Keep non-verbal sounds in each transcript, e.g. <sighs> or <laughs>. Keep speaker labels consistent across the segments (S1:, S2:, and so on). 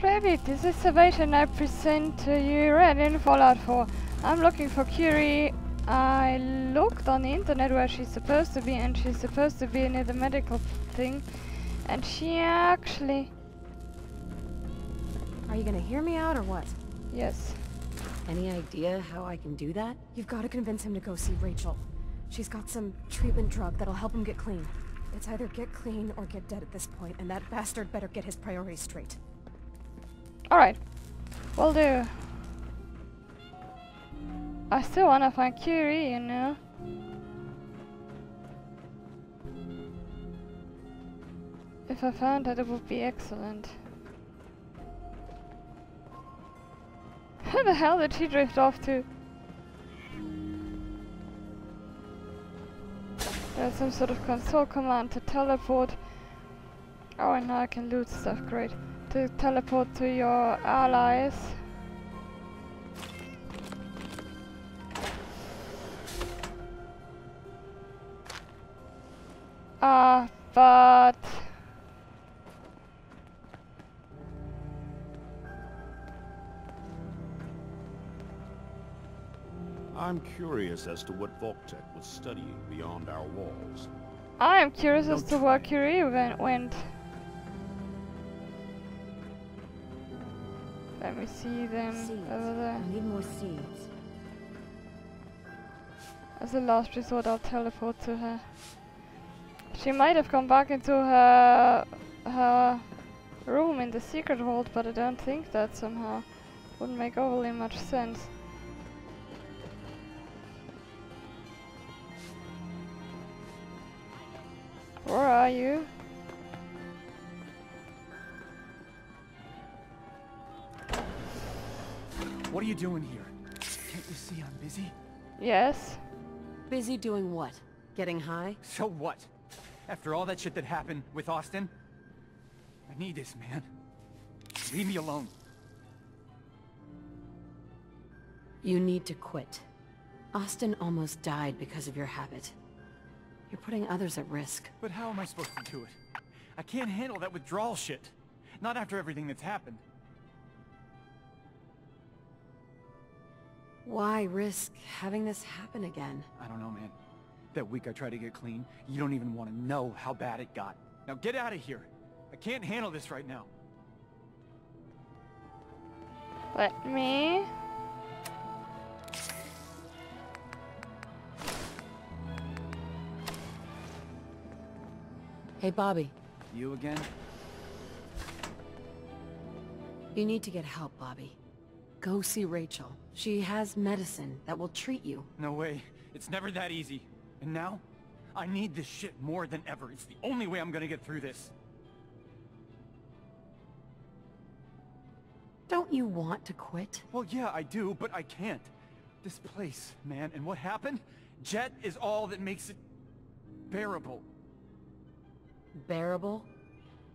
S1: Pretty, this is the version I present to you right in Fallout 4. I'm looking for Curie. I looked on the internet where she's supposed to be and she's supposed to be near the medical thing. And she actually...
S2: Are you gonna hear me out or what?
S1: Yes.
S3: Any idea how I can do that?
S2: You've got to convince him to go see Rachel. She's got some treatment drug that'll help him get clean. It's either get clean or get dead at this point, and that bastard better get his priorities straight.
S1: Alright. Will do. I still wanna find Curie, you know? If I found that, it would be excellent. Where the hell did she drift off to? There's some sort of console command to teleport. Oh, and now I can loot stuff, great. To teleport to your allies. Ah, but...
S4: I'm curious as to what Vault-Tec was studying beyond our walls.
S1: I am curious as to where Curie wen- went. Let me see them
S3: Seeds.
S1: over there.
S3: I need more seeds.
S1: As a last resort, I'll teleport to her. She might have come back into her her room in the secret vault, but I don't think that somehow wouldn't make overly much sense. Where are you?
S5: What are you doing here? Can't you see I'm busy?
S1: Yes.
S3: Busy doing what? Getting high?
S5: So what? After all that shit that happened with Austin? I need this, man. Leave me alone.
S3: You need to quit. Austin almost died because of your habit. You're putting others at risk.
S5: But how am I supposed to do it? I can't handle that withdrawal shit. Not after everything that's happened.
S3: Why risk having this happen again?
S5: I don't know, man. That week I tried to get clean, you don't even want to know how bad it got. Now get out of here. I can't handle this right now.
S1: Let me.
S3: Hey, Bobby.
S5: You again?
S3: You need to get help, Bobby. Go see Rachel. She has medicine that will treat you.
S5: No way. It's never that easy. And now? I need this shit more than ever. It's the only way I'm gonna get through this.
S3: Don't you want to quit?
S5: Well, yeah, I do, but I can't. This place, man, and what happened? Jet is all that makes it... bearable.
S3: Bearable?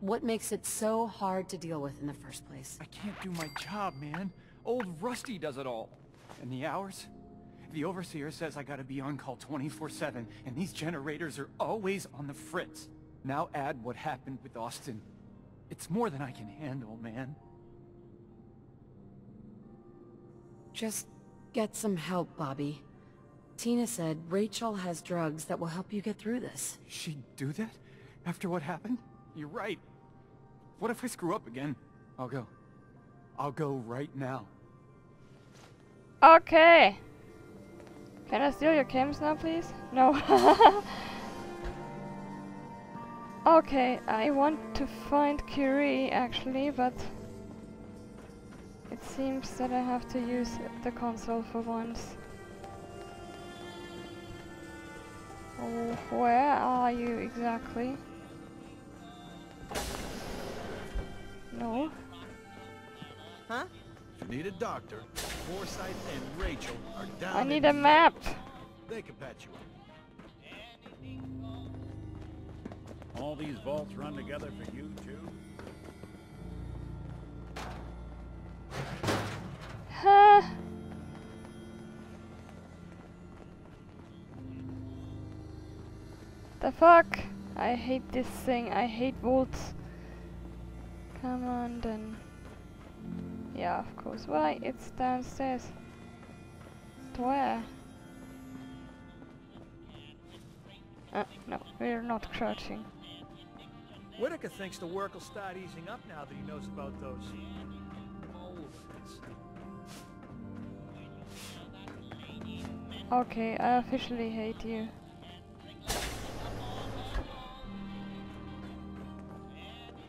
S3: What makes it so hard to deal with in the first place?
S5: I can't do my job, man. Old Rusty does it all. And the hours? The Overseer says I gotta be on call 24-7, and these generators are always on the fritz. Now add what happened with Austin. It's more than I can handle, man.
S3: Just get some help, Bobby. Tina said Rachel has drugs that will help you get through this.
S5: She'd do that? After what happened? You're right. What if I screw up again? I'll go. I'll go right now.
S1: Okay. Can I steal your cams now, please? No. <laughs> okay, I want to find Curie actually, but it seems that I have to use the console for once. Where are you exactly? No.
S3: Huh?
S4: If you need a doctor, Forsythe and Rachel are down
S1: I need a map.
S4: They can patch you up.
S6: All these vaults run together for you, too?
S1: Huh. The fuck? I hate this thing. I hate vaults. Come on then. Yeah, of course. Why? It's downstairs. To where? Uh, no, we're not crouching.
S7: Whitaker thinks the work will start easing up now that he knows about those.
S1: Okay, I officially hate you.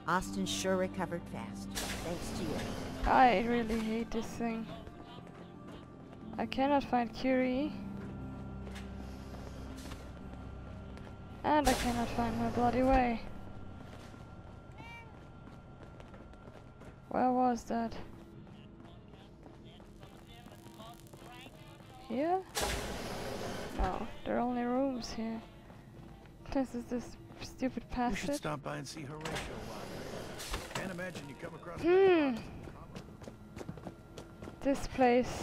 S8: Austin sure recovered fast, thanks to you.
S1: I really hate this thing. I cannot find Curie. And I cannot find my bloody way. Where was that? Here? No, there are only rooms here. <laughs> This is this stupid
S7: You should stop by and see Horatio Can't imagine you come across
S1: Hmm. This place.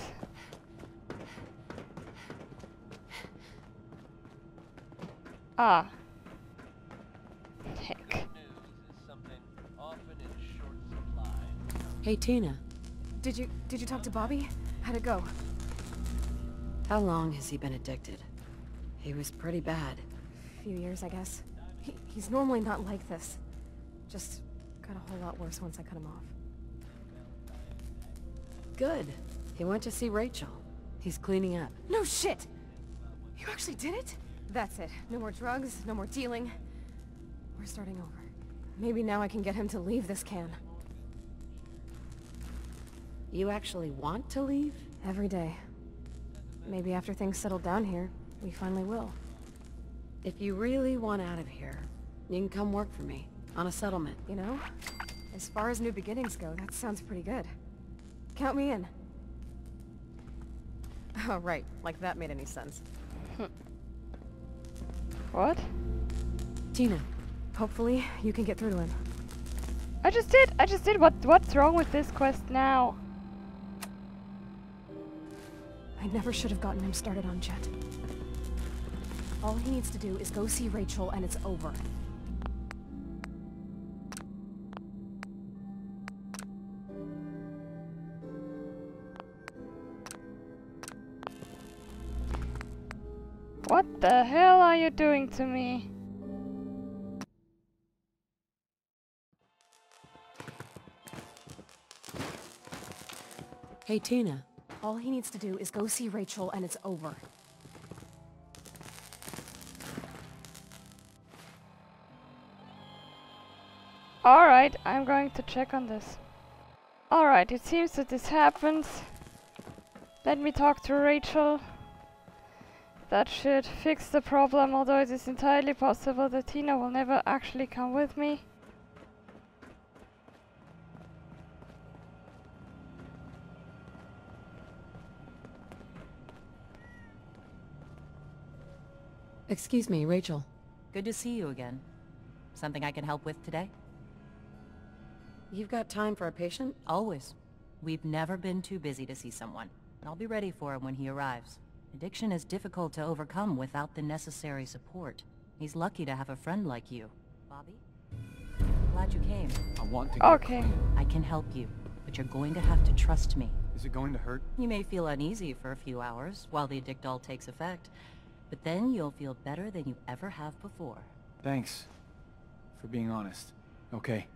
S1: Ah. Heck.
S3: Hey, Tina.
S2: Did you did you talk to Bobby? How'd it go?
S3: How long has he been addicted? He was pretty bad.
S2: A few years, I guess. He, he's normally not like this. Just got a whole lot worse once I cut him off.
S3: Good. He went to see Rachel. He's cleaning up.
S2: No shit! You actually did it? That's it. No more drugs, no more dealing. We're starting over. Maybe now I can get him to leave this can.
S3: You actually want to leave?
S2: Every day. Maybe after things settle down here, we finally will.
S3: If you really want out of here, you can come work for me, on a settlement.
S2: You know? As far as new beginnings go, that sounds pretty good. Count me in. Oh, right. Like that made any sense. <laughs>
S1: What?
S3: Tina,
S2: Hopefully, you can get through to him.
S1: I just did! I just did! What? What's wrong with this quest now?
S2: I never should have gotten him started on Jet. All he needs to do is go see Rachel and it's over.
S1: What the hell are you doing to me?
S3: hey Tina.
S2: All he needs to do is go see Rachel and it's over.
S1: Alright, I'm going to check on this. Alright, it seems that this happens. Let me talk to Rachel. That should fix the problem, although it is entirely possible that Tina will never actually come with me.
S3: Excuse me, Rachel.
S8: Good to see you again. Something I can help with today?
S3: You've got time for a patient?
S8: Always. We've never been too busy to see someone. I'll be ready for him when he arrives. Addiction is difficult to overcome without the necessary support. He's lucky to have a friend like you. Bobby? Glad you came.
S5: I want to get
S1: Okay.
S8: I can help you, but you're going to have to trust me.
S5: Is it going to hurt?
S8: You may feel uneasy for a few hours while the addictol takes effect, but then you'll feel better than you ever have before.
S5: Thanks for being honest. Okay.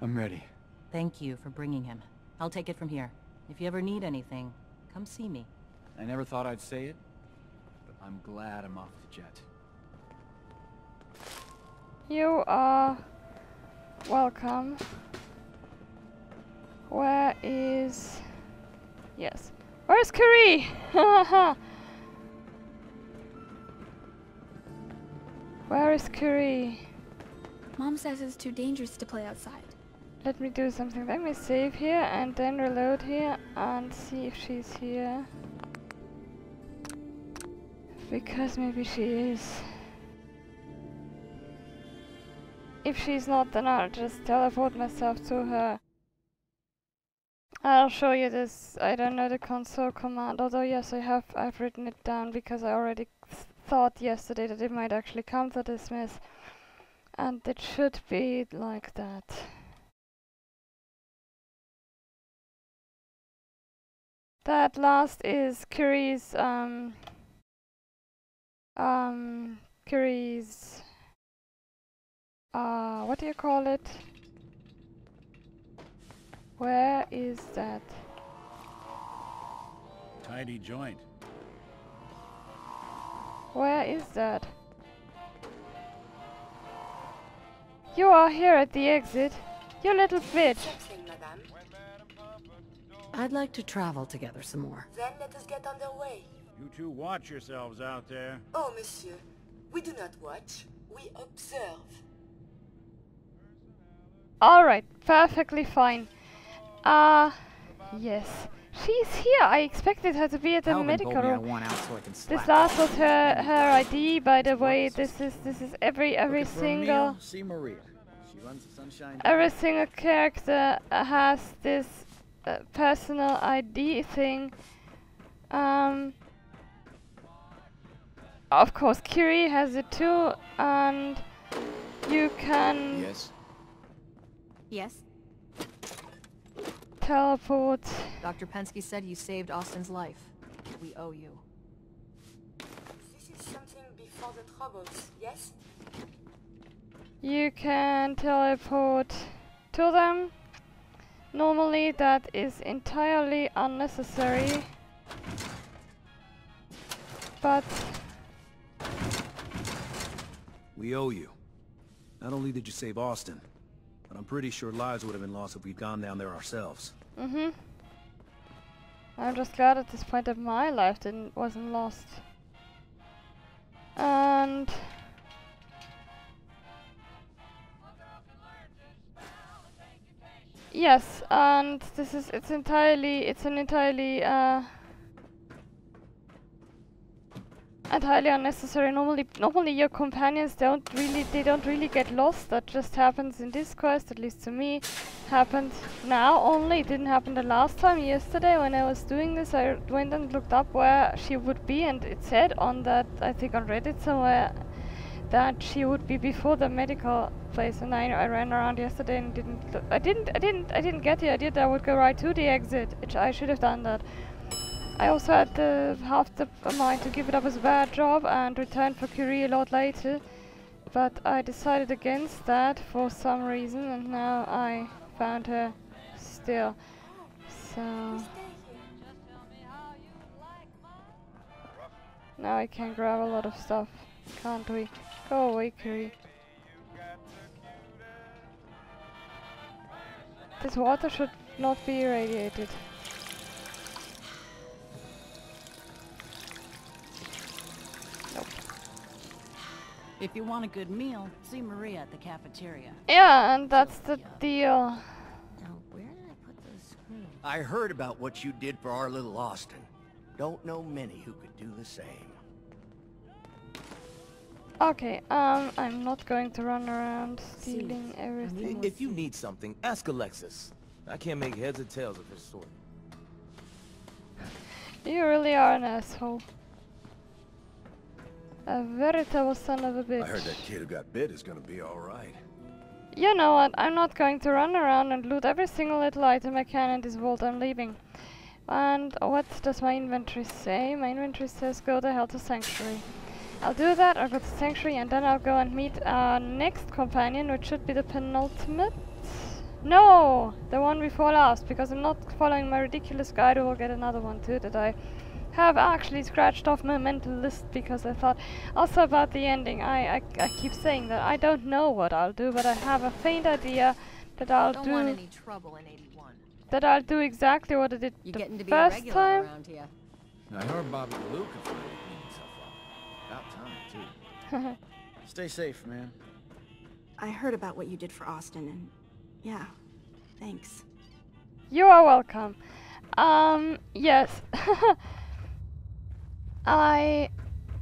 S5: I'm ready.
S8: Thank you for bringing him. I'll take it from here. If you ever need anything, come see me.
S5: I never thought I'd say it, but I'm glad I'm off the jet.
S1: You are welcome. Where is... Yes. Where's Curie? Where is Curie? <laughs>
S9: Mom says it's too dangerous to play outside.
S1: Let me do something. Let me save here and then reload here and see if she's here. Because maybe she is. If she's not, then I'll just teleport myself to her. I'll show you this. I don't know the console command, although yes, I have. I've written it down because I already thought yesterday that it might actually come to this mess, and it should be like that. That last is Curie's um um Curie's uh what do you call it? Where is that?
S6: Tidy joint.
S1: Where is that? You are here at the exit. You little bitch.
S3: I'd like to travel together some more.
S10: Then let us get underway.
S6: You two watch yourselves out there.
S10: Oh, monsieur. We do not watch. We observe.
S1: Alright, perfectly fine. Ah, uh, yes. She's here. I expected her to be at the
S11: Alvin
S1: medical
S11: told me I
S1: room.
S11: so
S1: This last was her her ID, by the way. This is this is every every
S11: Looking
S1: single
S11: meal? See Maria. She runs the Sunshine.
S1: every single character uh, has this uh, personal ID thing. Um, of course, Curie has it too, and you can
S12: Yes.
S8: Yes?
S1: teleport.
S8: Dr. Pensky said you saved Austin's life. We owe you.
S10: This is something before the troubles, yes?
S1: You can teleport to them. Normally, that is entirely unnecessary. But
S12: We owe you. Not only did you save Austin, but I'm pretty sure lives would have been lost if we'd gone down there ourselves.
S1: Mm Mhm. I'm just glad at this point that my life didn't wasn't lost. And yes, and this is it's entirely it's an entirely uh entirely unnecessary. Normally, normally your companions don't really they don't really get lost. That just happens in this quest, at least to me. Happened now only. It didn't happen the last time. Yesterday, when I was doing this, I went and looked up where she would be, and it said on that I think on Reddit somewhere that she would be before the medical place. And I, I ran around yesterday and didn't I didn't. I didn't. I didn't get the idea that I would go right to the exit. Which I should have done that. I also had the half the mind to give it up as a bad job and return for Curie a lot later, but I decided against that for some reason, and now I found her still. So now I can grab a lot of stuff, can't we? Go away, Curie. This water should not be irradiated.
S13: If you want a good meal, see Maria at the cafeteria.
S1: Yeah, and that's the deal.
S13: Now, where did I put those screws?
S14: I heard about what you did for our little Austin. Don't know many who could do the same.
S1: Okay, um, I'm not going to run around stealing
S15: I-
S1: everything.
S15: If you need something, ask Alexis. I can't make heads or tails of his story.
S1: You really are an asshole. Uh, a veritable son of a bitch.
S16: I heard that kid who got bit is gonna be alright.
S1: You know what, I'm not going to run around and loot every single little item I can in this vault, I'm leaving. And what does my inventory say? My inventory says go the hell to Sanctuary. I'll do that, I'll go to Sanctuary and then I'll go and meet our next companion, which should be the penultimate. No! The one before last, because I'm not following my ridiculous guide, I will get another one too that I have actually scratched off my mental list because I thought also about the ending. I, I, I keep saying that I don't know what I'll do, but I have a faint idea that I'll
S8: Don't
S1: do
S8: want any trouble in 81.
S1: that I'll do exactly what I did
S8: You're
S1: the
S8: getting to be a
S1: first
S8: regular
S1: time.
S8: around here.
S15: I heard Bobby Blue could finally clean himself up. About time, too. <laughs>
S11: Stay safe, man.
S9: I heard about what you did for Austin, and yeah, thanks.
S1: You are welcome. Um, yes. <laughs> I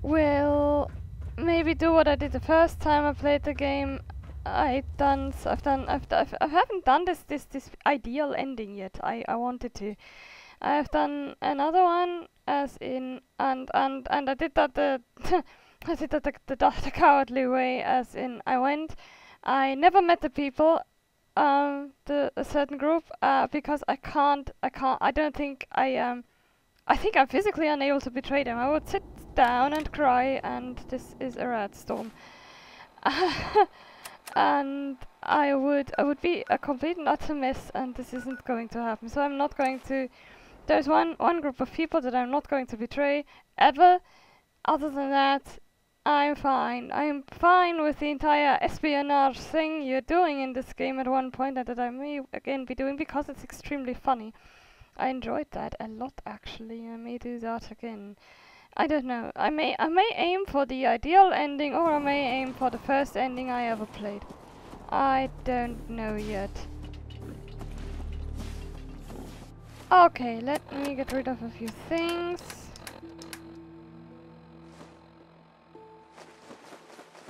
S1: will maybe do what I did the first time I played the game. I've done, I've done, I've, I've, I haven't done this, this, this ideal ending yet. I, I wanted to. I have done another one, as in, and, and, and I did that the, <laughs> I did that the, the, the cowardly way, as in, I went, I never met the people, um, the a certain group, uh, because I can't, I can't, I don't think I um I think I'm physically unable to betray them. I would sit down and cry, and this is a rat storm. <laughs> and I would I would be a complete and utter mess, and this isn't going to happen. So I'm not going to. There's one one group of people that I'm not going to betray ever. Other than that, I'm fine. I'm fine with the entire espionage thing you're doing in this game at one point, and that I may again be doing because it's extremely funny. I enjoyed that a lot actually. I may do that again. I don't know. I may I may aim for the ideal ending or I may aim for the first ending I ever played. I don't know yet. Okay, let me get rid of a few things.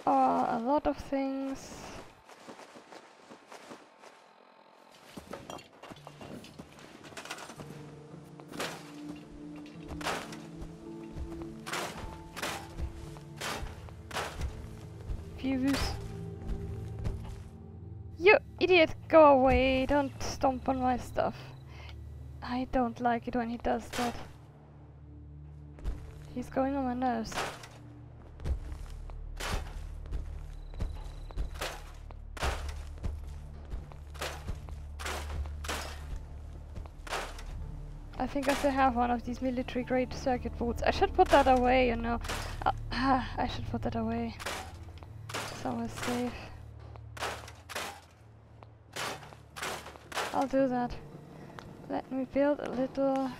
S1: Or a lot of things. Idiot, go away, don't stomp on my stuff. I don't like it when he does that. He's going on my nerves. I think I still have one of these military grade circuit boards. I should put that away, you know. Uh, <sighs> I should put that away. Somewhere safe. I'll do that. Let me build a little...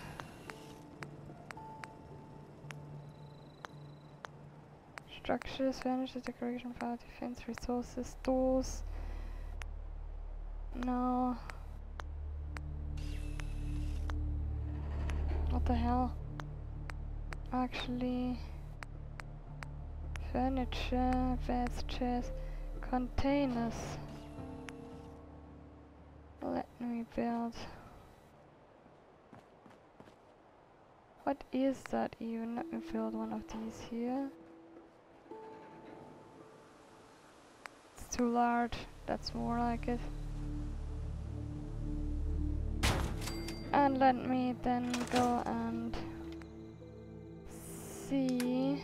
S1: Structures, furniture, decoration, power defense, resources, doors. No. What the hell? Actually... Furniture, beds, chairs, containers. Let me build. What is that even? Let me build one of these here. It's too large. That's more like it. And let me then go and see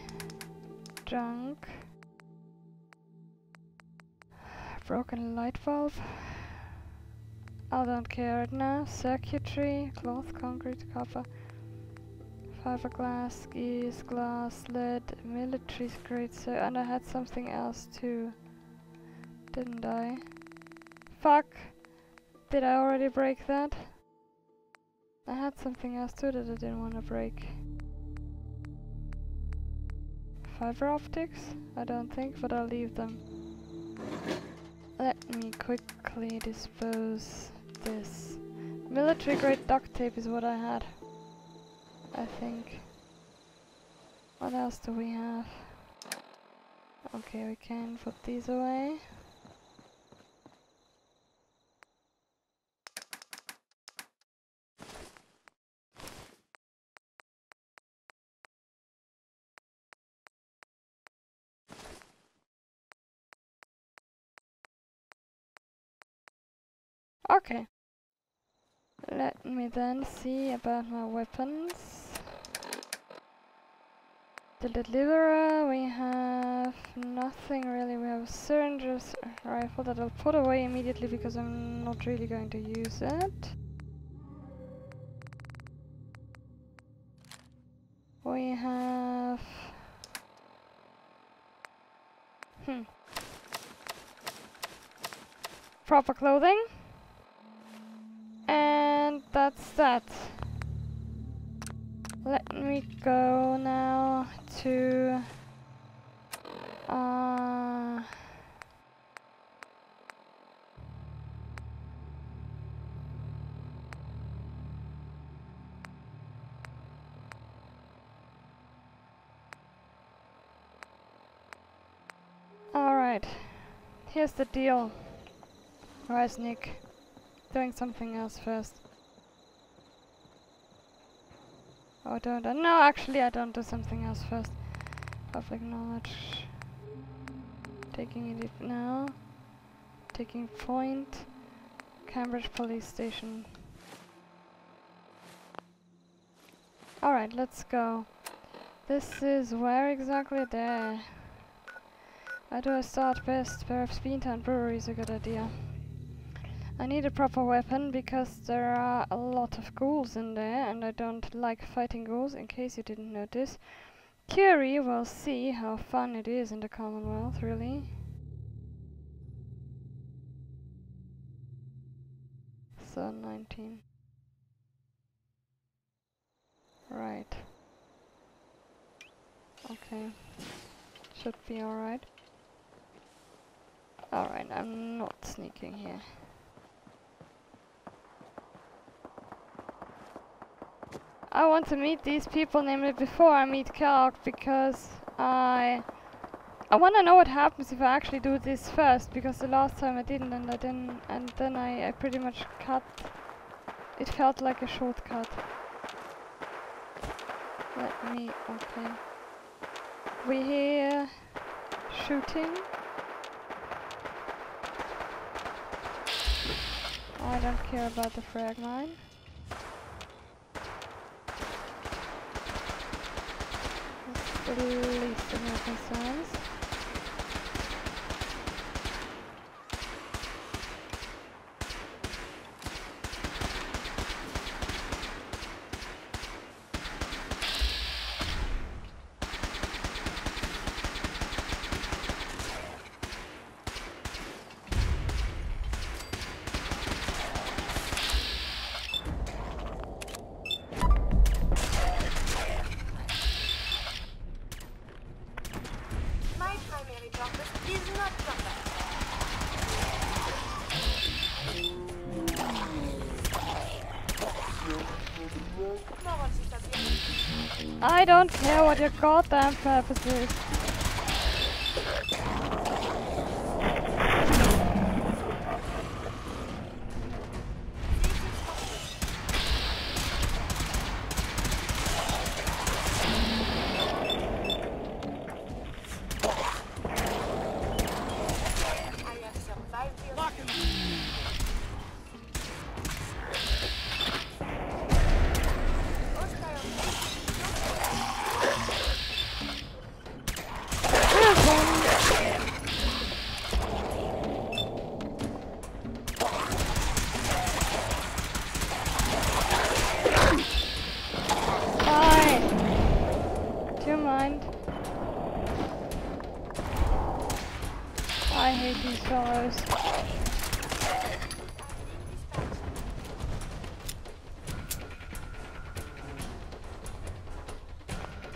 S1: junk. Broken light bulb. I don't care right now. Circuitry, cloth, concrete, copper, fiberglass, geese, glass, lead, military grade, so and I had something else too. Didn't I? Fuck! Did I already break that? I had something else too that I didn't want to break. Fiber optics? I don't think, but I'll leave them. Let me quickly dispose this. Military grade duct tape is what I had. I think. What else do we have? Okay, we can put these away. Okay. Let me then see about my weapons. The deliverer, we have nothing really. We have a syringes rifle that I'll put away immediately because I'm not really going to use it. We have... Hmm. Proper clothing that's that. Let me go now to... Uh, Alright, here's the deal. Where's Nick? Doing something else first. Oh, don't I? No, actually, I don't do something else first. Public knowledge. Taking it now. Taking point. Cambridge Police Station. Alright, let's go. This is where exactly? There. Where do I start best? Perhaps Beantown Brewery is a good idea. I need a proper weapon because there are a lot of ghouls in there and I don't like fighting ghouls in case you didn't notice. Curie will see how fun it is in the Commonwealth, really. So 19. Right. Okay. Should be alright. Alright, I'm not sneaking here. I want to meet these people namely before I meet Kellogg because I I want to know what happens if I actually do this first because the last time I didn't and I didn't and then I, I pretty much cut. It felt like a shortcut. Let me okay. We hear shooting. I don't care about the frag mine the least of my concerns. I don't care what your goddamn purpose is. You mind? I hate these fellows.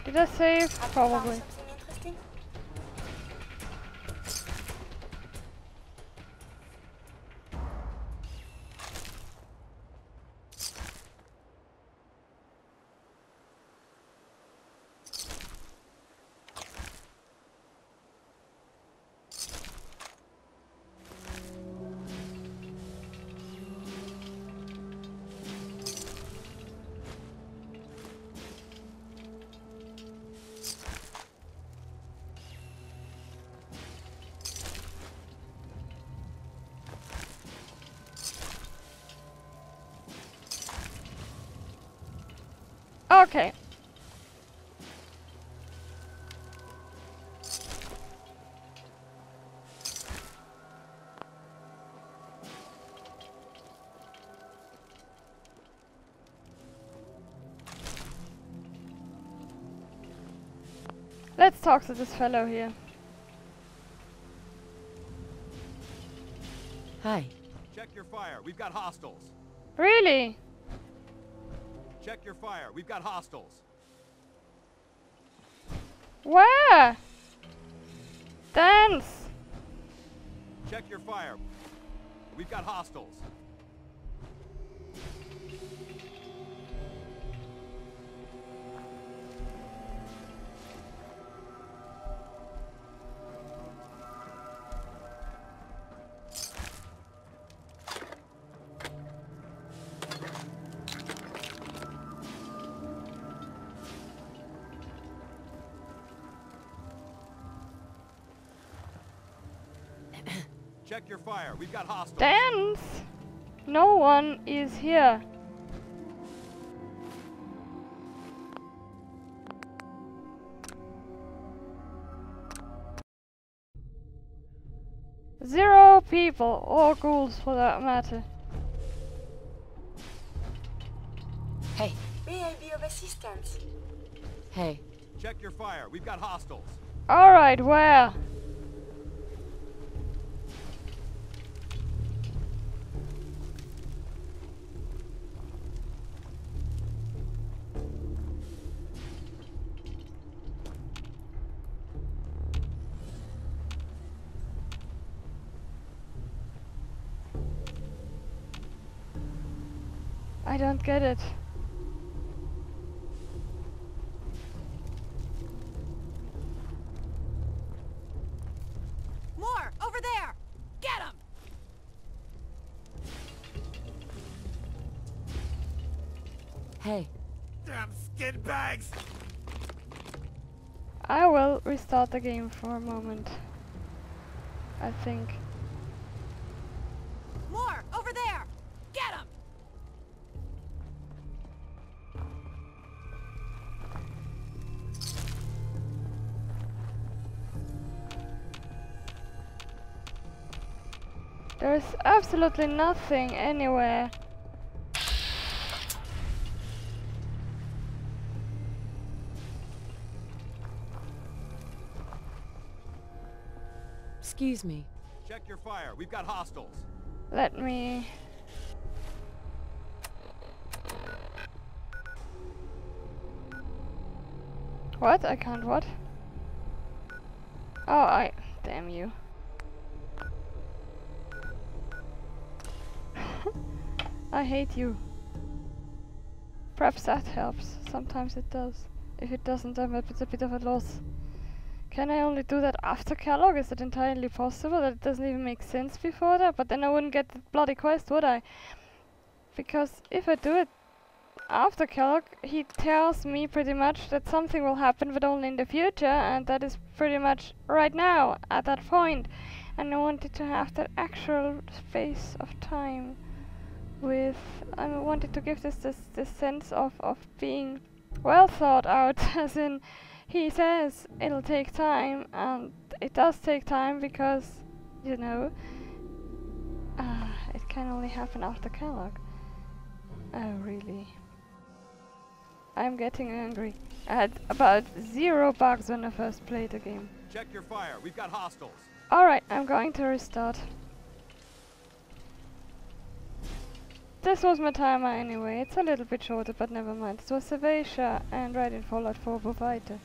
S1: Did I save? Probably. Okay. Let's talk to this fellow here.
S3: Hi.
S4: Check your fire. We've got hostiles.
S1: Really?
S4: Check your fire. We've got hostiles.
S1: Where? Danse.
S4: Check your fire. We've got hostiles. Check your fire. We've got hostiles.
S1: Danse! No one is here. Zero people, or ghouls for that matter.
S3: Hey.
S10: May I be of assistance?
S3: Hey.
S4: Check your fire. We've got hostiles.
S1: Alright, where? I don't get it.
S2: More! Over there! Get him!
S3: Hey.
S7: Damn skin bags!
S1: I will restart the game for a moment. I think. There's absolutely nothing anywhere.
S3: Excuse me.
S4: Check your fire. We've got hostiles.
S1: Let me... What? I can't what? Oh, I... Damn you. I hate you. Perhaps that helps. Sometimes it does. If it doesn't, then it's a bit of a loss. Can I only do that after Kellogg? Is it entirely possible? That it doesn't even make sense before that, but then I wouldn't get the bloody quest, would I? Because if I do it after Kellogg, he tells me pretty much that something will happen, but only in the future, and that is pretty much right now, at that point. And I wanted to have that actual space of time with... I wanted to give this this, this sense of, of being well thought out, <laughs> as in he says it'll take time, and it does take time because, you know, uh, it can only happen after Kellogg. Oh, really? I'm getting angry. I had about zero bugs when I first played the game.
S4: Check your fire. We've got hostiles.
S1: Alright, I'm going to restart. This was my timer anyway. It's a little bit shorter, but never mind. It was Servatia and Right in Fallout 4 Bovite.